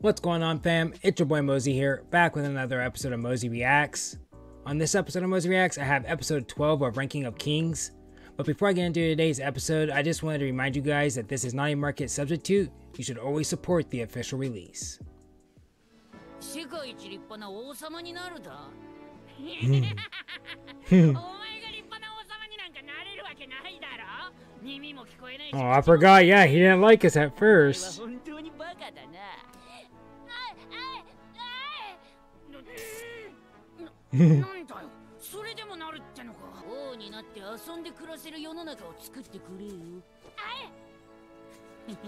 What's going on, fam? It's your boy Mosey here, back with another episode of Mosey Reacts. On this episode of Mosey Reacts, I have episode 12 of Ranking of Kings. But before I get into today's episode, I just wanted to remind you guys that this is not a market substitute. You should always support the official release. oh, I forgot. Yeah, he didn't like us at first. なんだよそれでもなるってのか王になって遊んで暮らせる世の中を作ってくれよ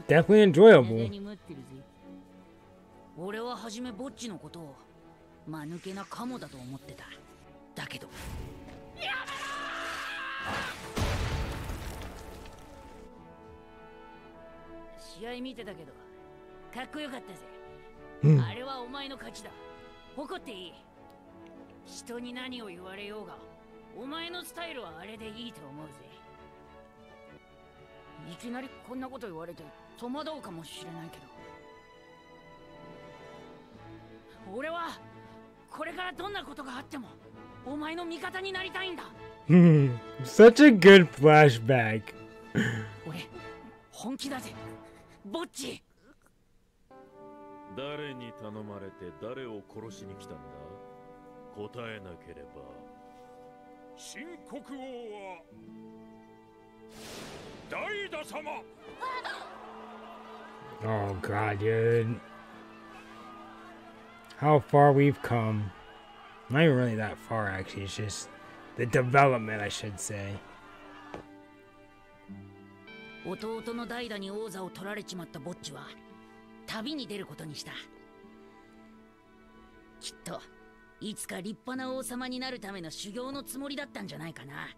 Definitely enjoyable 俺は初めぼっちのことを間抜けなカモだと思ってただけどやめろ試合見てたけどかっこよかったぜ、あれはお前の勝ちだ誇っていい人に何を言われようがお前のスタイルはあれでいいと思うぜいきなりこんなこと言われて戸惑うかもしれないけど俺はこれからどんなことがあってもお前の味方になりたいんだ Such a good flashback 俺本気だぜぼっち誰に頼まれて誰を殺しに来たんだ答えなければ新国王はダイダ様 Oh god, dude. How far we've come. Not even really that far, actually. It's just the development, I should say. 弟の代打に王座を取られちまったぼっちは旅に出ることにしたきっといつか立派な王様になるための修行のつもりだったんじゃないかな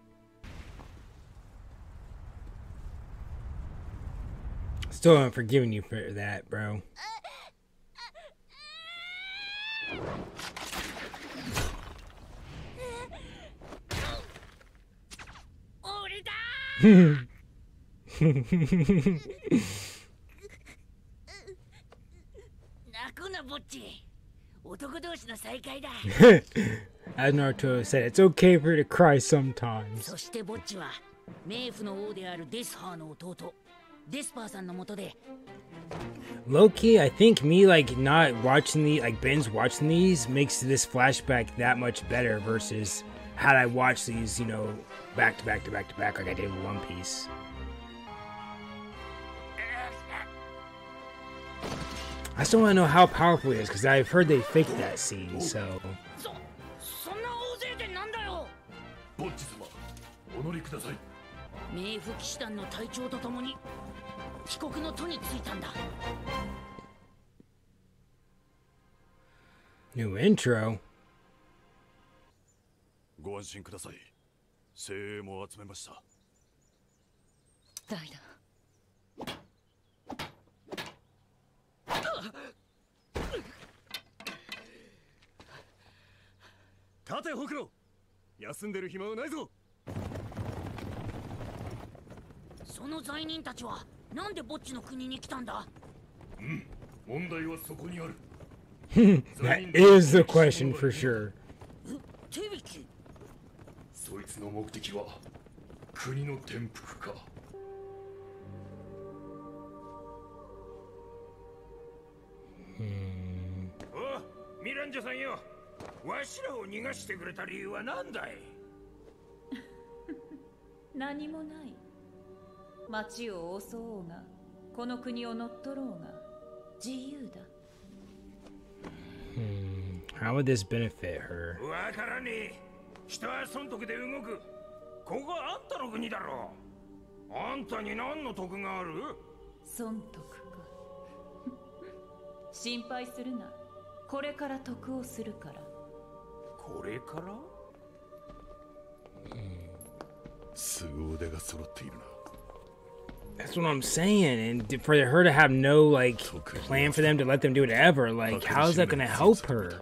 Still haven't forgiven you for that, bro. As Naruto said, it's okay for you to cry sometimes. Loki, I think me like not watching the like Ben's watching these makes this flashback that much better versus had I watched these, you know, back to back to back to back like I did with One Piece. I still want to know how powerful it is, because I've heard they faked that scene, so... New intro? ご安心ください。精鋭も集めました。ライダー。立てほくろ休んでる暇はないぞその罪人たちはなんでぼっちの国に来たんだうん問題はそこにある That is the question for sure 手引きそいつの目的は国の転覆かうんおミランジャさんよわしらを逃がしてくれた理由は何だい 何もない町を襲おうがこの国を乗っ取ろうが自由だ h o w would this benefit her? わからねえ。人は損得で動く。ここはあんたの国だろう。あんたに何の得がある損得か。心配するな。これから得をするから。これからすご腕が揃っているな That's what I'm saying. And for her to have no like plan for them to let them do it ever, like how is that gonna help her?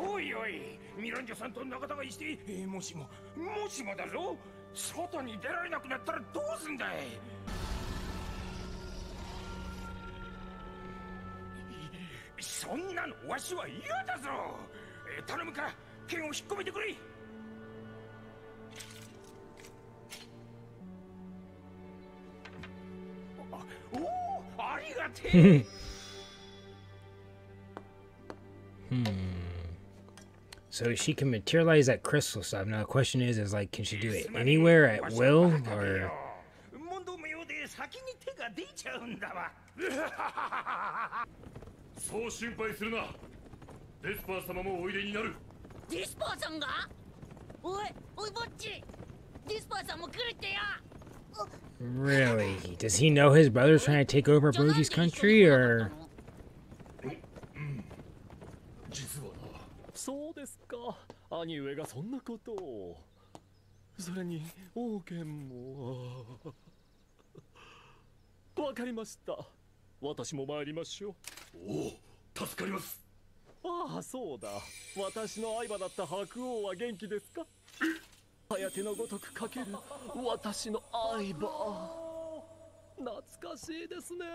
おいおいミランジャさんと仲違いして、えー、もしももしもだぞ外に出られなくなったらどうすんだいそんなのわしは嫌だぞ、えー、頼むから剣を引っ込めてくれおおありがてえ So she can materialize that crystal stuff. Now the question is, is like, can she do it anywhere at will, or? Really? Does he know his brother's trying to take over Brody's country, or? か兄上がそんなことをそれに王権も わかりました私も参りましょうおお助かりますああそうだ私の相場だった白王は元気ですか颯 のごとくかける私の相場懐かしいですね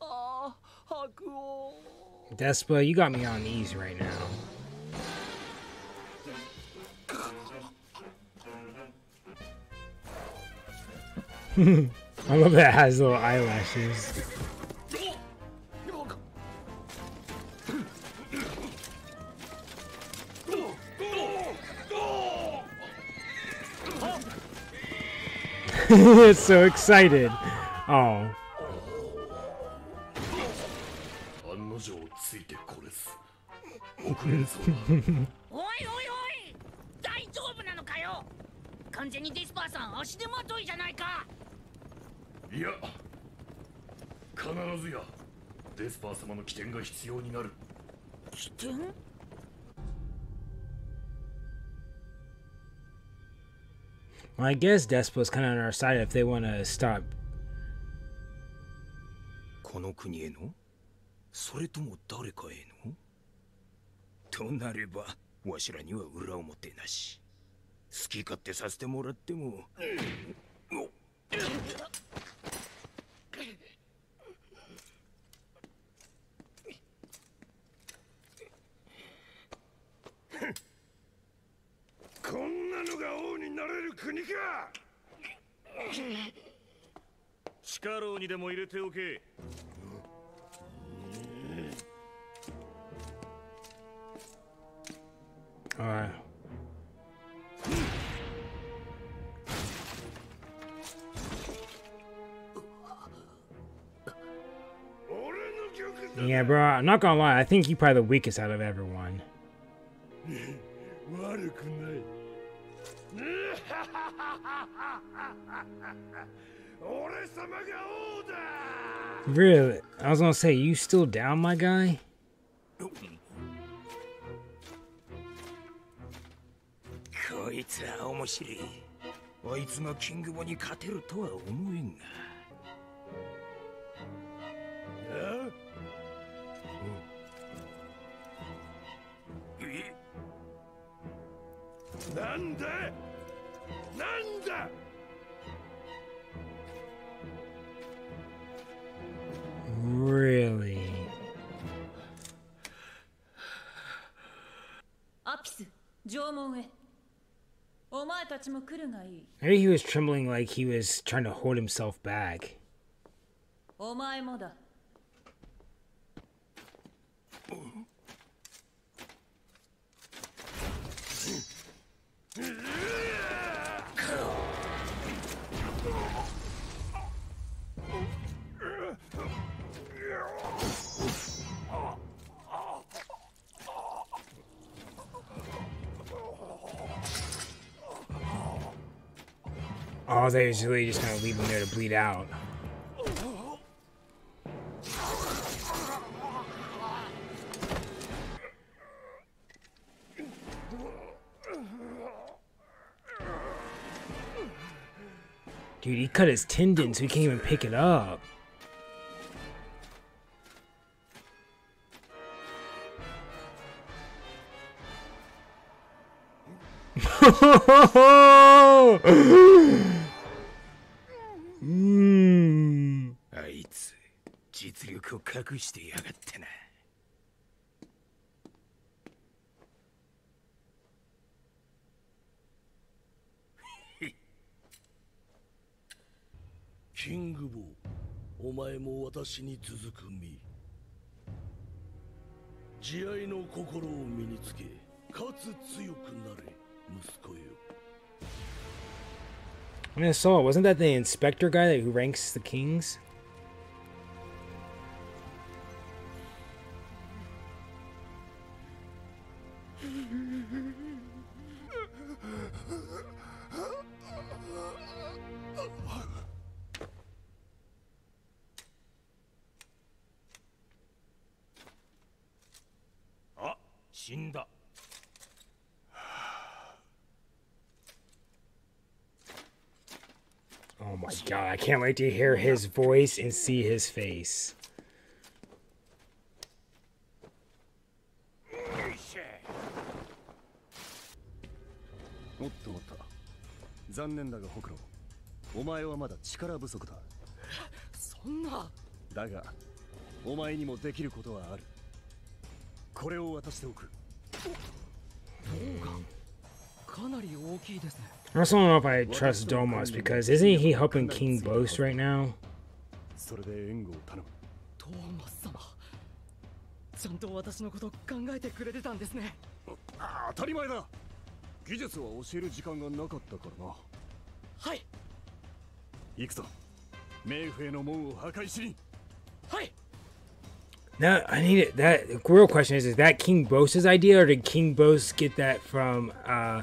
ああ白王 Despa, you got me on t h s e right now. I love that it has little eyelashes. it's so excited. Oh. いや必ずやデスパー様の起点が必要になる起点 I guess Despo's kind of on our side if they want to stop. この国へのそれとも誰かへのとなれば、わしらには裏表なし。好き勝手させてもらっても。Yeah, bro, I'm not gonna lie, I think you're probably the weakest out of everyone. Really? I was gonna say, you still down, my guy? Really. Maybe he was trembling like he was trying to hold himself back. was actually just gonna leave him there to bleed out. Dude, he cut his tendon so he can't even pick it up. 実力を隠してやがってなキングボーお前も私に続く身慈愛の心を身につけかつ強くなれ息子よ I mean, I saw it. Wasn't that the inspector guy who ranks the kings? Oh my god, I can't wait to hear his voice and see his face. もっともっと残念だがホクロお前はまだ力不足だそんなだがお前にもできることはあるこれを渡しておく I also don't know if I trust Domas because isn't he helping King Boast right now? Now I need it. That the real question is: Is that King Bose's idea, or did King Bose get that from uh,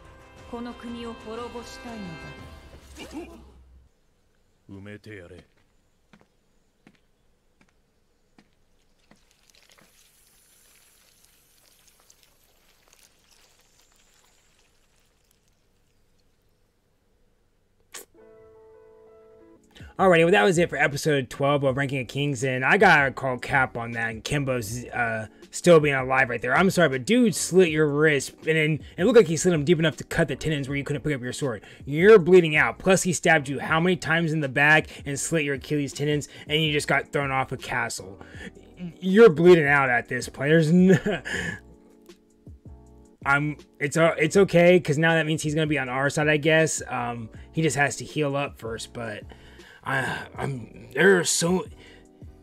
この国を滅ぼしたいのだ埋めてやれ Alrighty, well that was it for episode 12 of Ranking of Kings, and I gotta call cap on that, and Kimbo's uh, still being alive right there. I'm sorry, but dude slit your wrist, and then it looked like he slit him deep enough to cut the tendons where you couldn't pick up your sword. You're bleeding out, plus he stabbed you how many times in the back and slit your Achilles tendons, and you just got thrown off a castle. You're bleeding out at this point. There's I'm it's uh, it's okay because now that means he's gonna be on our side, I guess. Um, he just has to heal up first, but I, I'm there are so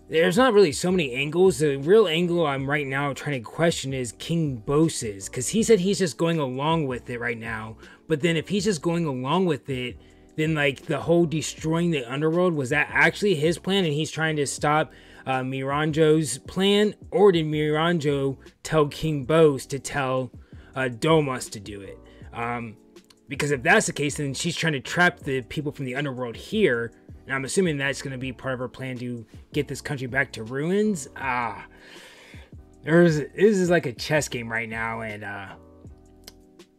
there's not really so many angles. The real angle I'm right now trying to question is King Bose's, because he said he's just going along with it right now. But then if he's just going along with it, then like the whole destroying the underworld was that actually his plan, and he's trying to stop uh, Miranjo's plan, or did Miranjo tell King Bose to tell uh, Domas to do it? Um, because if that's the case, then she's trying to trap the people from the underworld here and I'm assuming that's going to be part of our plan to get this country back to ruins. Ah, there's this is like a chess game right now, and uh,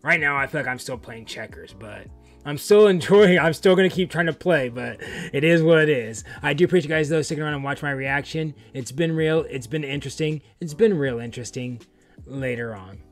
right now I feel like I'm still playing checkers, but I'm still enjoying. I'm still gonna keep trying to play, but it is what it is. I do appreciate you guys though sticking around and watch my reaction. It's been real. It's been interesting. It's been real interesting. Later on.